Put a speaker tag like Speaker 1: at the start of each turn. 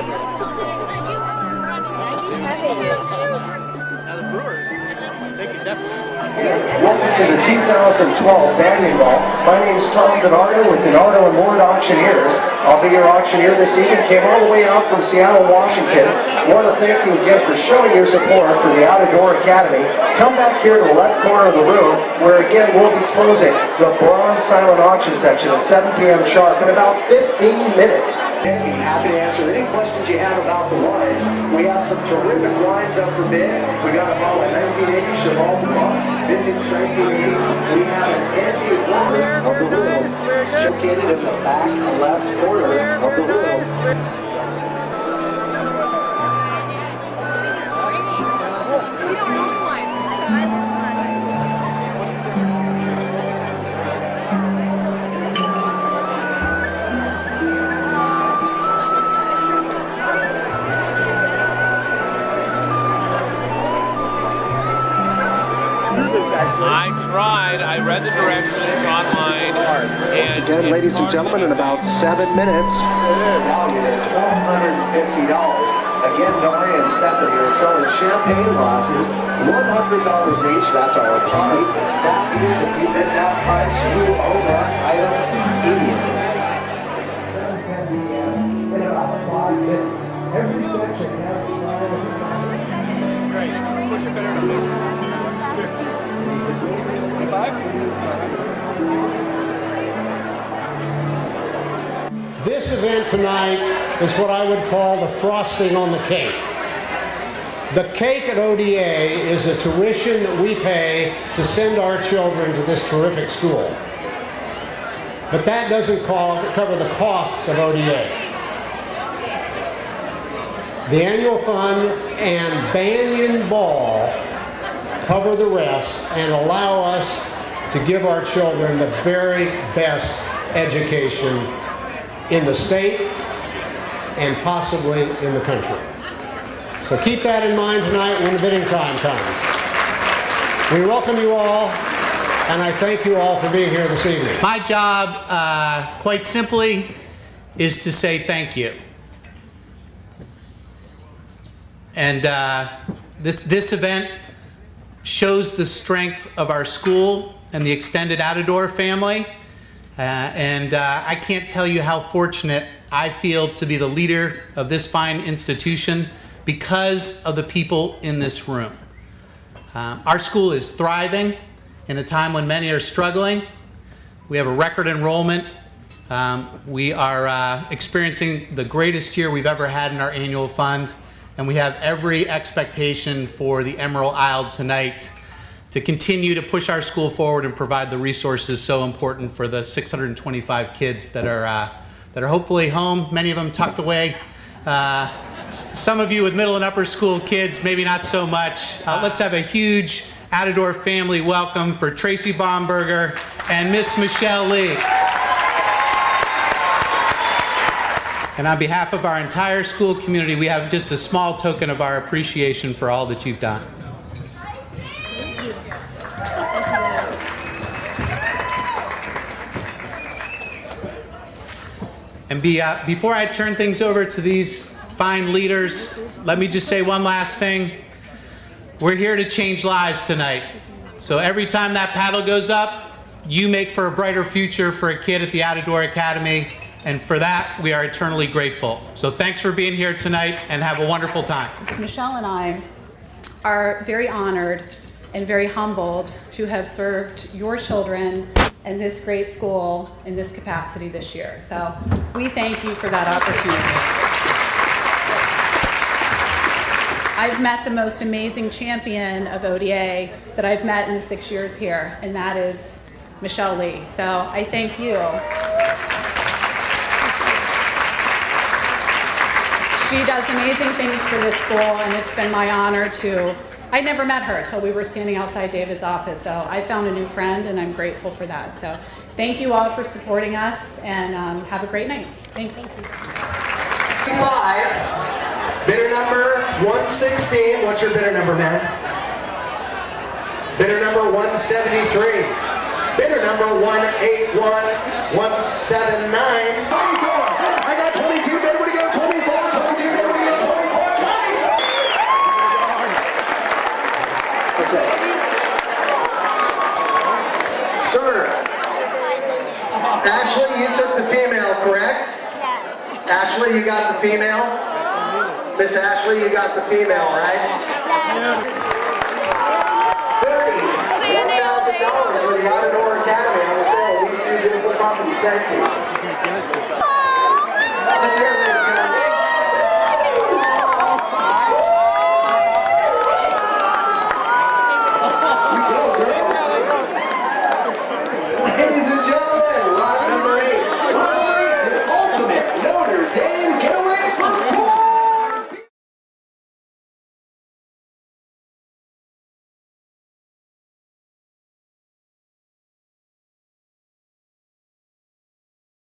Speaker 1: Now
Speaker 2: Welcome to the 2012 Banyan Ball. My name is Tom Donardo with Donardo and Lord Auctioneers. I'll be your auctioneer this evening. Came all the way out from Seattle, Washington. want to thank you again for showing your support for the Out of Door Academy. Come back here to the left corner of the room, where again we'll be closing the bronze silent auction section at 7 p.m. sharp in about 15 minutes. And be happy to answer any questions you have about the wines. We have some terrific wines up for bid. We got a bottle of 1980 Cheval Vintage 1980. We have an empty corner of the room, located in the back left corner of the room.
Speaker 3: I tried. I read the directions online.
Speaker 2: Once again, ladies and gentlemen, in about seven minutes, value is $1,250. Again, Dory and Stephanie are selling champagne glasses, $100 each. That's our party. That means if you bid that price, you own that item immediately. 7:10 p.m. in about five minutes. Every section has a sign
Speaker 1: Great. Push it better
Speaker 4: This event tonight is what I would call the frosting on the cake. The cake at ODA is a tuition that we pay to send our children to this terrific school. But that doesn't call, cover the costs of ODA. The annual fund and Banyan Ball cover the rest and allow us to give our children the very best education in the state and possibly in the country. So keep that in mind tonight when the bidding time comes. We welcome you all, and I thank you all for being here this evening.
Speaker 5: My job, uh, quite simply, is to say thank you. And uh, this, this event shows the strength of our school and the extended Out-of-Door family. Uh, and uh, I can't tell you how fortunate I feel to be the leader of this fine institution because of the people in this room. Um, our school is thriving in a time when many are struggling. We have a record enrollment. Um, we are uh, experiencing the greatest year we've ever had in our annual fund, and we have every expectation for the Emerald Isle tonight to continue to push our school forward and provide the resources so important for the 625 kids that are uh, that are hopefully home. Many of them tucked away. Uh, some of you with middle and upper school kids, maybe not so much. Uh, let's have a huge Out-of-Door family welcome for Tracy Bomberger and Miss Michelle Lee. And on behalf of our entire school community, we have just a small token of our appreciation for all that you've done. And be, uh, before I turn things over to these fine leaders, let me just say one last thing. We're here to change lives tonight. So every time that paddle goes up, you make for a brighter future for a kid at the Outdoor Academy. And for that, we are eternally grateful. So thanks for being here tonight and have a wonderful time.
Speaker 6: Michelle and I are very honored and very humbled to have served your children and this great school in this capacity this year. So we thank you for that opportunity. I've met the most amazing champion of ODA that I've met in the six years here, and that is Michelle Lee. So I thank you. She does amazing things for this school, and it's been my honor to. I never met her until we were standing outside David's office, so I found a new friend, and I'm grateful for that. So, thank you all for supporting us, and um, have a great night. Thanks.
Speaker 2: Five. Bidder number 116. What's your bidder number, man? Bidder number 173. Bidder number 181, 179. Ashley, you took the female, correct? Yes. Ashley, you got the female? Miss Ashley, you got the female, right? Yes. Thirty, one thousand dollars for the Out-of-Door Academy on the sale of these two beautiful puppies. Thank